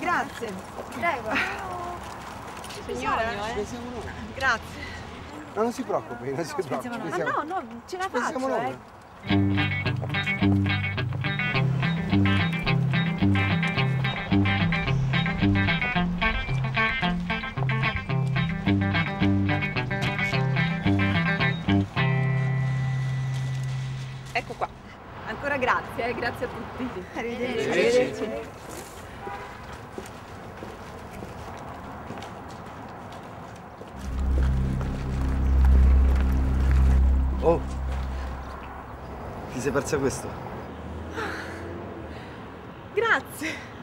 Grazie. Prego. Ah. Signora, eh? grazie. No, non si preoccupi, non si preoccupi. Ma ah, no, no, ce la faccio, eh. Ecco qua. Ancora grazie, eh, grazie a tutti. Arrivederci. Arrivederci. Oh, ti sei persa questo? Grazie.